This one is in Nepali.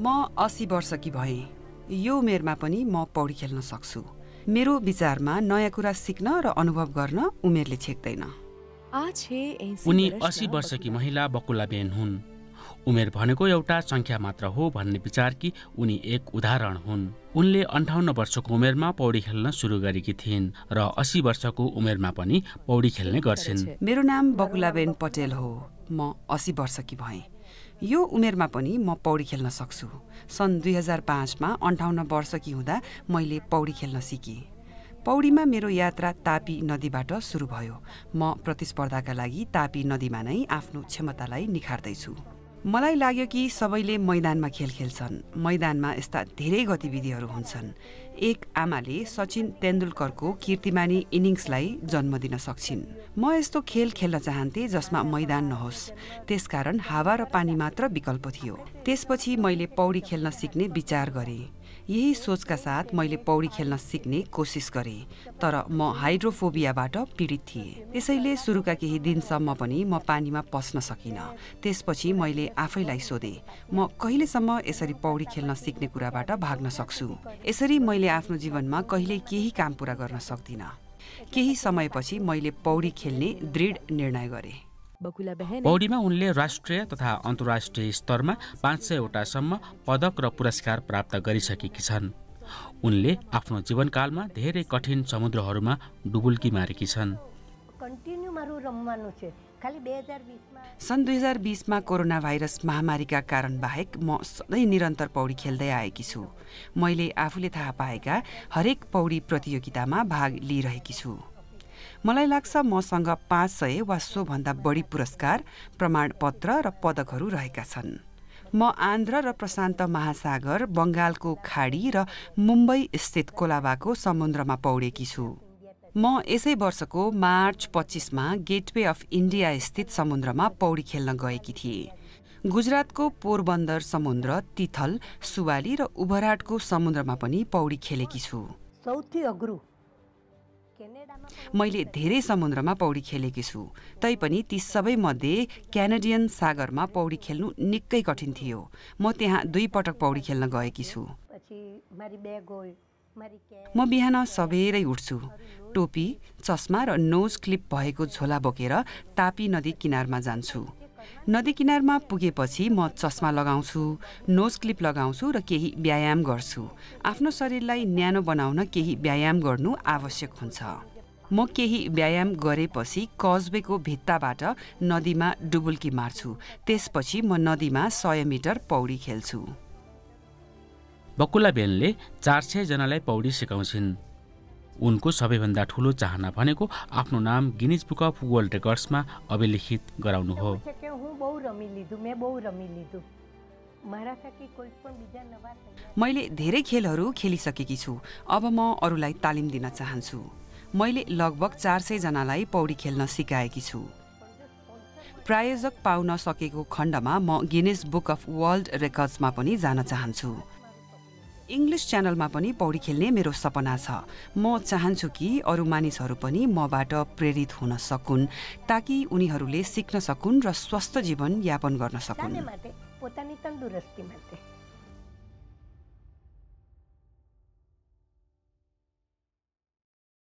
म अस्सी वर्षकी भएँ। यो उमेरमा पनि म पौडी खेल्न सक्छु। मेरो विचारमा नयाँ कुरा सिक्न र अनुभव गर्न उमेरले छेक्दैन। उनी अस्सी वर्षकी महिला बकुलाबेन हुन्। उमेर भनेको एउटा सङ्ख्या मात्र हो भन्ने विचारकी उनी एक उदाहरण हुन्। उनले अन्ठाउन्न वर्षको उमेरमा पौडी खेल्न सुरु गरेकी थिइन् र अस्सी वर्षको उमेरमा पनि पौडी खेल्ने गर्छिन्। मेरो नाम बकुलाबेन पटेल हो। म अस्सी वर्षकी भएँ। यो उमेरमा पनि म पौडी खेल्न सक्छु। सन् दुई हजार पाँचमा अन्ठाउन्न वर्षकी हुँदा मैले पौडी खेल्न सिकेँ। पौडीमा मेरो यात्रा तापी नदीबाट सुरु भयो। म प्रतिस्पर्धाका लागि तापी नदीमा नै आफ्नो क्षमतालाई निखार्दैछु। मलाई लाग्यो कि सबैले मैदानमा खेल खेल्छन्। मैदानमा यस्ता धेरै गतिविधिहरू हुन्छन्। एक आमाले सचिन तेन्दुलकरको कीर्तिमानी इनिङ्सलाई जन्म दिन सक्छिन्। म यस्तो खेल खेल्न चाहन्थे जसमा मैदान नहोस्। त्यसकारण हावा र पानी मात्र विकल्प थियो। त्यसपछि मैले पौडी खेल्न सिक्ने विचार गरेँ। यही सोचका साथ मैले पौडी खेल्न सिक्ने कोसिस गरेँ तर म हाइड्रोफोबियाबाट पीडित थिएँ। त्यसैले सुरुका केही दिनसम्म पनि म पानीमा पस्न सकिनँ। त्यसपछि मैले आफैलाई सोधेँ म कहिलेसम्म यसरी पौडी खेल्न सिक्ने कुराबाट भाग्न सक्छु? यसरी मैले आफ्नो जीवनमा कहिले केही काम पुरा गर्न सक्दिनँ। केही समयपछि मैले पौडी खेल्ने दृढ निर्णय गरेँ। पौडीमा उनले राष्ट्रिय तथा अन्तर्राष्ट्रिय स्तरमा पाँच सयवटासम्म पदक र पुरस्कार प्राप्त गरिसकेकी छन्। उनले आफ्नो जीवनकालमा धेरै कठिन समुद्रहरूमा डुबुल्की मारेकी छन्। सन् दुई हजार बिसमा कोरोना भाइरस महामारीका कारण बाहेक म सधैँ निरन्तर पौडी खेल्दै आएकी छु। मैले आफूले थाहा पाएका हरेक पौडी प्रतियोगितामा भाग लिइरहेकी छु। मलाई लाग्छ मसँग पाँच सय वा सोभन्दा बढी पुरस्कार प्रमाणपत्र र पदकहरू रहेका छन्। म आन्ध्र र प्रशान्त महासागर बङ्गालको खाडी र मुम्बई स्थित कोलाबाको समुद्रमा पौडेकी छु। म यसै वर्षको मार्च पच्चिसमा गेटवे अफ इन्डिया स्थित समुद्रमा पौडी खेल्न गएकी थिएँ। गुजरातको पोरबन्दर समुद्र तिथल सुवाली र उभराटको समुद्रमा पनि पौडी खेलेकी छु। मैले धेरै समुद्रमा पौडी खेलेकी छु। तैपनि ती सबै मध्ये क्यानाडियन सागरमा पौडी खेल्नु निकै कठिन थियो। म त्यहाँ दुई पटक पौडी खेल्न गएकी छु। म बिहान सबेरै उठ्छु। टोपी चस्मा र नोज क्लिप भएको झोला बोकेर तापी नदी किनारमा जान्छु। नदी किनारमा पुगेपछि म चस्मा लगाउँछु नोज क्लिप लगाउँछु र केही व्यायाम गर्छु। आफ्नो शरीरलाई न्यानो बनाउन केही व्यायाम गर्नु आवश्यक हुन्छ। म केही व्यायाम गरेपछि कजवेको भित्ताबाट नदीमा डुबुल्की मार्छु। त्यसपछि म नदीमा सय मिटर पौडी खेल्छु। बकुला बेनले चार सयजनालाई पौडी सिकाउँछिन्। उनको सबैभन्दा ठुलो चाहना भनेको आफ्नो नाम गिनिज बुक अफ वर्ल्ड रेकर्ड्समा अभिलिखित गराउनु हो। मैले धेरै खेलहरू खेलिसकेकी छु। अब म अरूलाई तालिम दिन चाहन्छु। मैले लगभग चार सयजनालाई पौडी खेल्न सिकाएकी छु। प्रायोजक पाउन सकेको खण्डमा म गिनेस बुक अफ वर्ल्ड रेकर्ड्समा पनि जान चाहन्छु। इङ्ग्लिस च्यानलमा पनि पौडी खेल्ने मेरो सपना छ। म चाहन्छु कि अरू मानिसहरू पनि मबाट प्रेरित हुन सकुन् ताकि उनीहरूले सिक्न सकुन् र स्वस्थ जीवन यापन गर्न सकुन्।